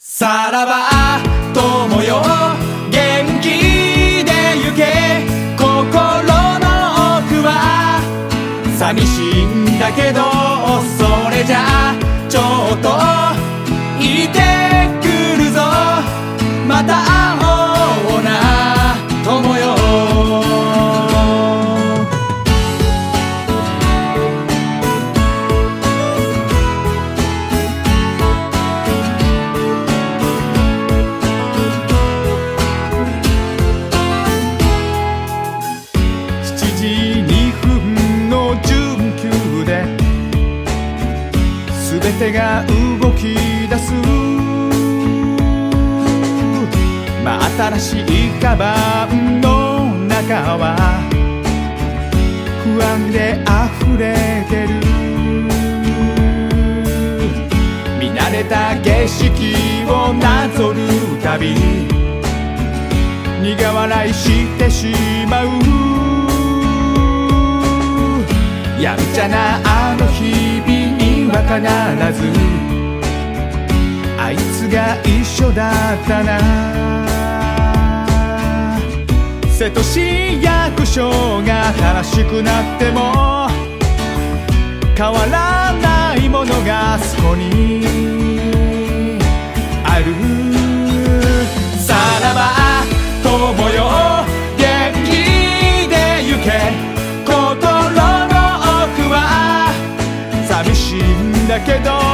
さらば友よ。元気で行け。心の奥は。寂しいんだけどそれじゃちょっといて。が動き出す。真新しいカバンの中は不安で溢れてる。見慣れた景色をなぞるたび苦笑いしてしまう。やんちゃなあの日々。必ずあいつが一緒だったな。瀬戸市役所が新しくなっても変わらないものがそこに。んだ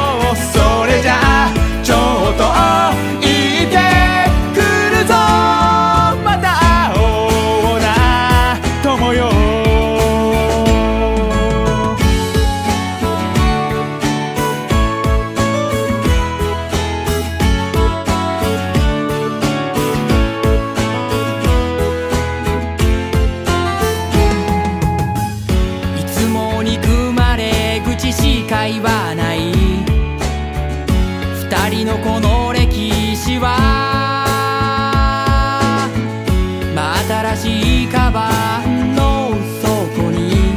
人のこの歴史は真新しいカバンの底に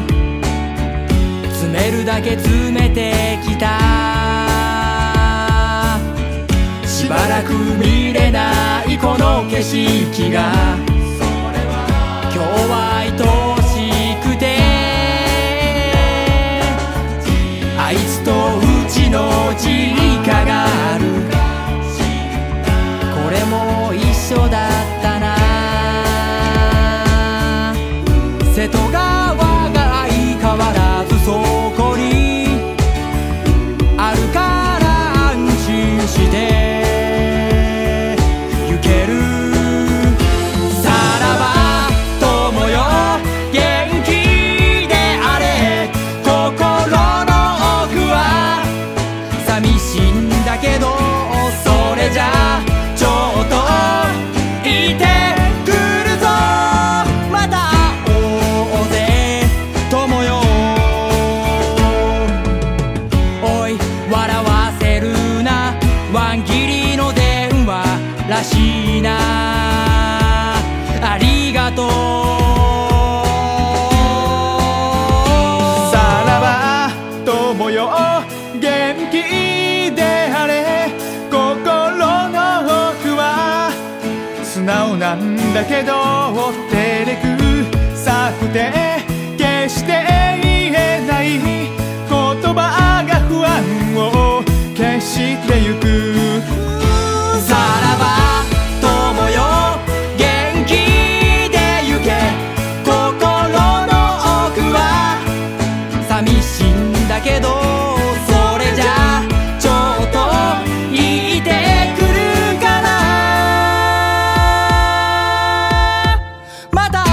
詰めるだけ詰めてきた。しばらく見れないこの景色が今日は愛しくてあいつとちの実家があるこれも一緒だ。と。さらば友よ元気であれ。心の奥は素直なんだけど。照れくさくて決して Mata.